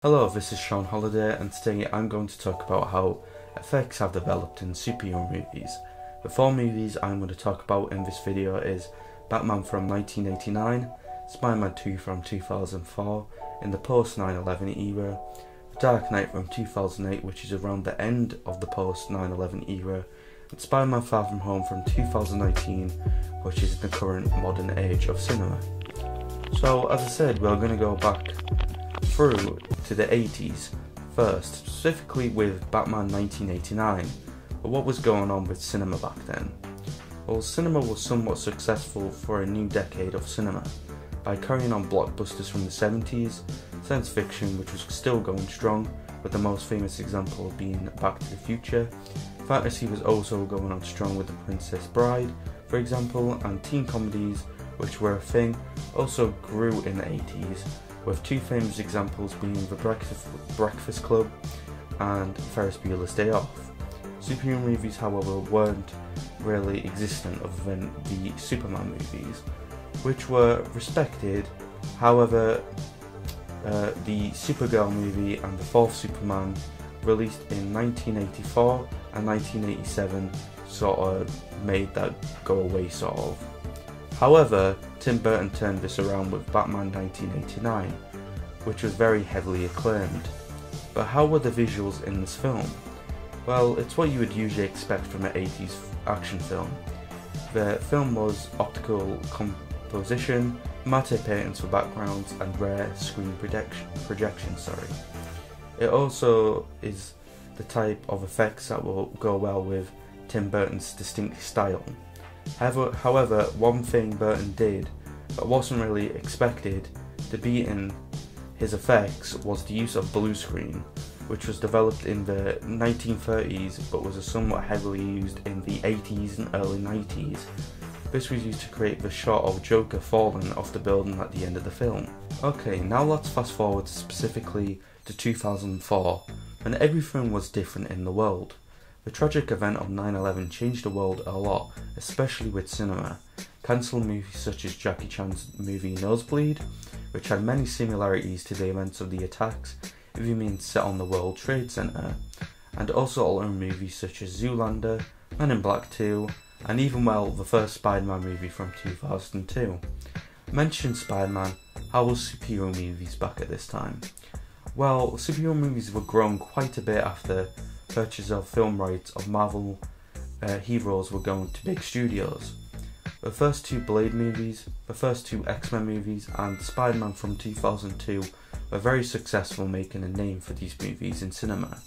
Hello, this is Shaun Holliday, and today I'm going to talk about how effects have developed in superhero movies. The four movies I'm going to talk about in this video is Batman from 1989, Spider-Man 2 from 2004, in the post 9/11 era, The Dark Knight from 2008, which is around the end of the post 9/11 era, and Spider-Man Far From Home from 2019, which is the current modern age of cinema. So, as I said, we're going to go back through to the 80s first, specifically with Batman 1989. But what was going on with cinema back then? Well, cinema was somewhat successful for a new decade of cinema by carrying on blockbusters from the 70s, science fiction, which was still going strong, with the most famous example being Back to the Future. Fantasy was also going on strong with The Princess Bride, for example, and teen comedies, which were a thing, also grew in the 80s with two famous examples being The Breakfast Club and Ferris Bueller's Day Off. Superhero movies, however, weren't really existent other than the Superman movies, which were respected. However, uh, the Supergirl movie and the fourth Superman, released in 1984 and 1987, sort of made that go away, sort of. However, Tim Burton turned this around with Batman 1989, which was very heavily acclaimed. But how were the visuals in this film? Well, it's what you would usually expect from an 80s action film. The film was optical composition, matte paintings for backgrounds, and rear screen projection, projection sorry. It also is the type of effects that will go well with Tim Burton's distinct style. However, one thing Burton did that wasn't really expected to be in his effects was the use of blue screen, which was developed in the 1930s but was somewhat heavily used in the 80s and early 90s. This was used to create the shot of Joker falling off the building at the end of the film. Okay, now let's fast forward specifically to 2004, when everything was different in the world. The tragic event of 9-11 changed the world a lot, especially with cinema. Cancelled movies such as Jackie Chan's movie Nosebleed, which had many similarities to the events of the attacks, if you mean set on the World Trade Center, and also other movies such as Zoolander, Men in Black 2, and even well the first Spider-Man movie from 2002. Mention Spider-Man, how was superhero movies back at this time? Well, superhero movies were growing quite a bit after purchase of film rights of Marvel uh, heroes were going to big studios. The first two Blade movies, the first two X Men movies, and Spider Man from 2002 were very successful, making a name for these movies in cinema.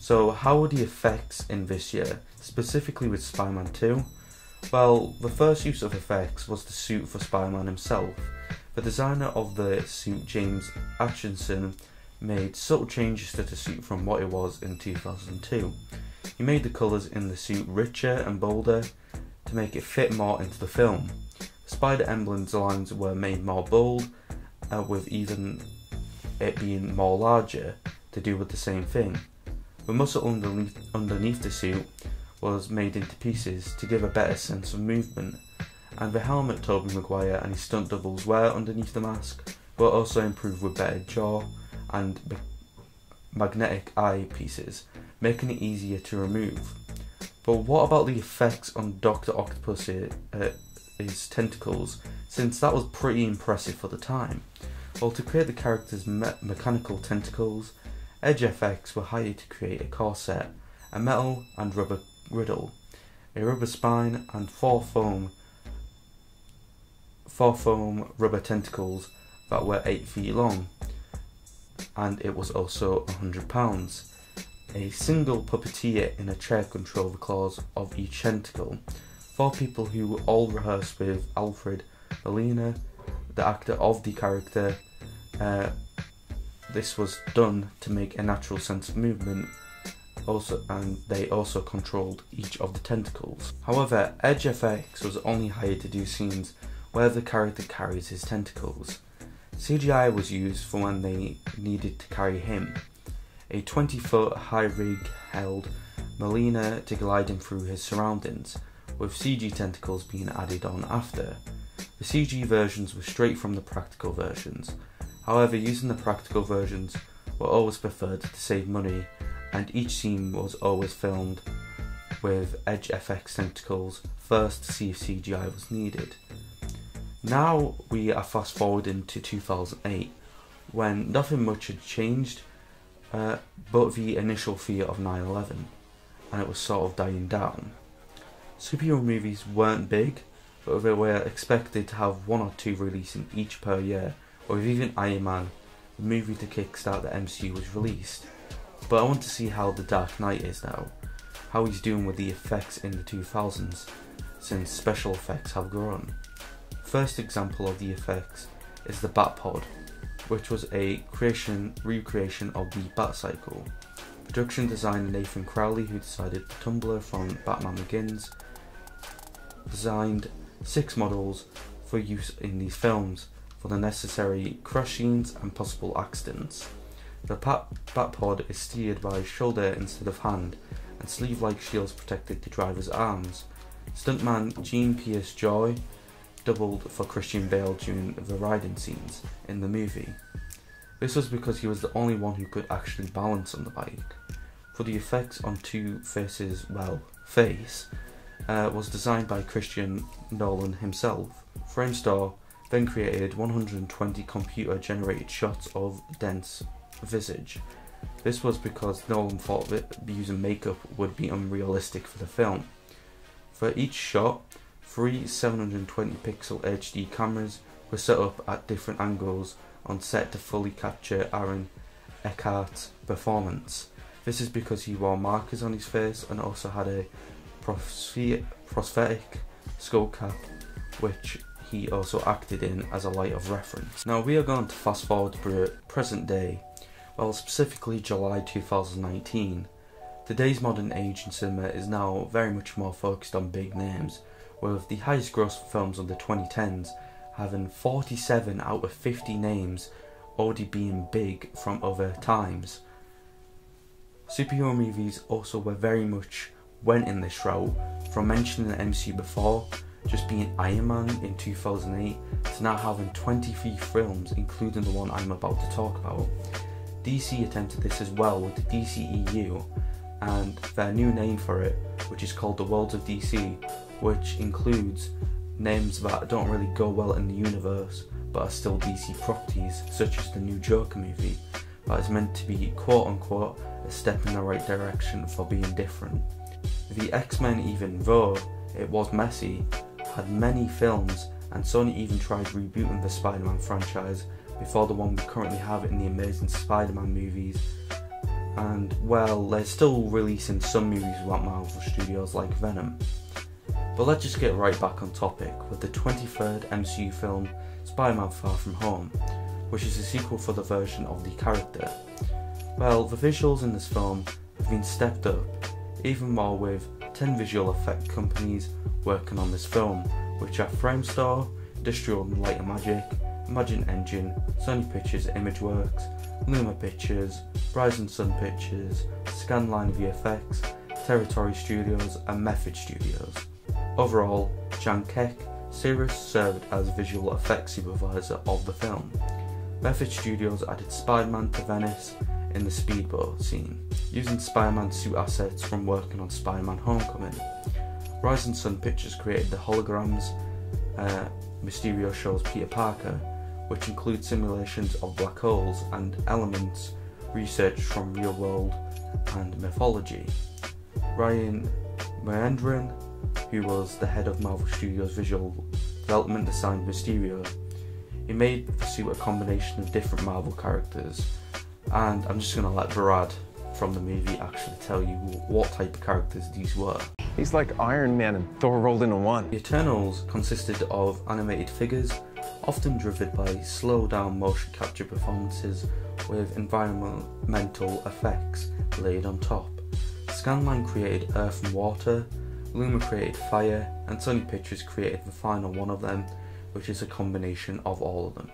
So, how were the effects in this year, specifically with Spider Man 2? Well, the first use of effects was the suit for Spider Man himself. The designer of the suit, James Acheson, made subtle changes to the suit from what it was in 2002. He made the colours in the suit richer and bolder to make it fit more into the film. Spider emblem designs were made more bold, uh, with even it being more larger to do with the same thing. The muscle underneath, underneath the suit was made into pieces to give a better sense of movement, and the helmet Tobey Maguire and his stunt doubles wear underneath the mask were also improved with better jaw and magnetic eye pieces, making it easier to remove. But what about the effects on Dr. Octopus's uh, tentacles, since that was pretty impressive for the time? Well, to create the character's me- mechanical tentacles, Edge FX were hired to create a corset, a metal and rubber griddle, a rubber spine, and four foam, four foam rubber tentacles that were 8 feet long and it was also £100. A single puppeteer in a chair controlled the claws of each tentacle. Four people who all rehearsed with Alfred Molina, the actor of the character. Uh, this was done to make a natural sense of movement also and they also controlled each of the tentacles. However, Edge FX was only hired to do scenes where the character carries his tentacles. CGI was used for when they needed to carry him. A 20 foot high rig held Molina to glide him through his surroundings, with CG tentacles being added on after. The CG versions were straight from the practical versions. However, using the practical versions were always preferred to save money, and each scene was always filmed with Edge FX tentacles first to see if CGI was needed. Now we are fast forwarding to 2008 when nothing much had changed uh, but the initial fear of 9 11 and it was sort of dying down. Superhero movies weren't big, but they were expected to have one or two releasing each per year, or even Iron Man, the movie to kickstart the MCU, was released. But I want to see how The Dark Knight is now, how he's doing with the effects in the 2000s, since special effects have grown. First example of the effects is the Batpod, which was a creation recreation of the Batcycle. Production designer Nathan Crowley, who decided Tumbler from Batman Begins, designed six models for use in these films for the necessary crushings and possible accidents. The Bat- Batpod is steered by shoulder instead of hand, and sleeve-like shields protected the driver's arms. Stuntman Jean Pierre Goy doubled for Christian Bale during the riding scenes in the movie. This was because he was the only one who could actually balance on the bike. For the effects on Two Faces, well, face, uh, was designed by Christian Nolan himself. Framestore then created 120 computer generated shots of Dent's visage. This was because Nolan thought that using makeup would be unrealistic for the film. For each shot, three 720 pixel HD cameras were set up at different angles on set to fully capture Aaron Eckhart's performance. This is because he wore markers on his face and also had a prosthetic skull cap, which he also acted in as a light of reference. Now we are going to fast forward to present day, well specifically July 2019. Today's modern age in cinema is now very much more focused on big names, with the highest gross films of the 2010s having 47 out of 50 names already being big from other times. Superhero movies also were very much went in this route, from mentioning the MCU before, just being Iron Man in 2008, to now having 23 films, including the one I'm about to talk about. DC attempted this as well with the DCEU and their new name for it, which is called the Worlds of DC, which includes names that don't really go well in the universe but are still DC properties, such as the new Joker movie, that is meant to be quote unquote a step in the right direction for being different. The X Men, even though it was messy, had many films, and Sony even tried rebooting the Spider Man franchise before the one we currently have in the Amazing Spider Man movies. And well, they're still releasing some movies without Marvel Studios like Venom. But let's just get right back on topic with the 23rd MCU film Spider Man Far From Home, which is a sequel for the version of the character. Well, the visuals in this film have been stepped up even more with 10 visual effect companies working on this film, which are Framestore, Industrial Light and Magic, Imagine Engine, Sony Pictures Imageworks, Luma Pictures, Horizon Sun Pictures, Scanline VFX, Territory Studios, and Method Studios. Overall, Jan Keck served as visual effects supervisor of the film. Method Studios added Spider-Man to Venice in the speedboat scene, using Spider-Man suit assets from working on Spider-Man Homecoming. Horizon Sun Pictures created the holograms uh, Mysterio shows Peter Parker, which include simulations of black holes and elements researched from real world and mythology. Ryan Meinerding, who was the head of Marvel Studios visual development, designed Mysterio. He made the suit a combination of different Marvel characters and I'm just gonna let Brad from the movie actually tell you what type of characters these were. He's like Iron Man and Thor rolled into one. The Elementals consisted of animated figures, often driven by slow down motion capture performances with environmental effects laid on top. Scanline created earth and water, Luma created fire, and Sony Pictures created the final one of them, which is a combination of all of them.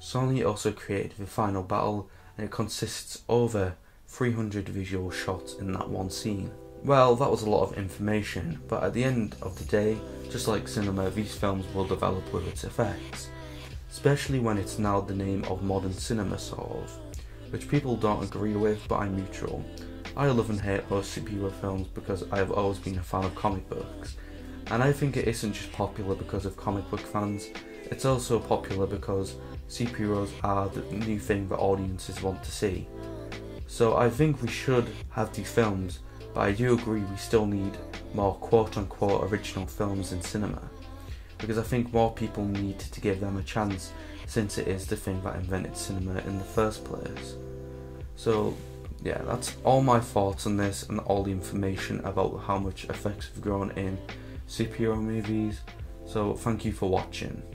Sony also created the final battle and it consists over 300 visual shots in that one scene. Well, that was a lot of information, but at the end of the day, just like cinema, these films will develop with its effects, especially when it's now the name of modern cinema sort of. which people don't agree with, but I'm neutral. I love and hate most superhero films because I have always been a fan of comic books, and I think it isn't just popular because of comic book fans, it's also popular because superheroes are the new thing that audiences want to see. So I think we should have these films, but I do agree we still need more quote unquote original films in cinema. Because I think more people need to give them a chance since it is the thing that invented cinema in the first place. So, yeah, that's all my thoughts on this and all the information about how much effects have grown in superhero movies. So, thank you for watching.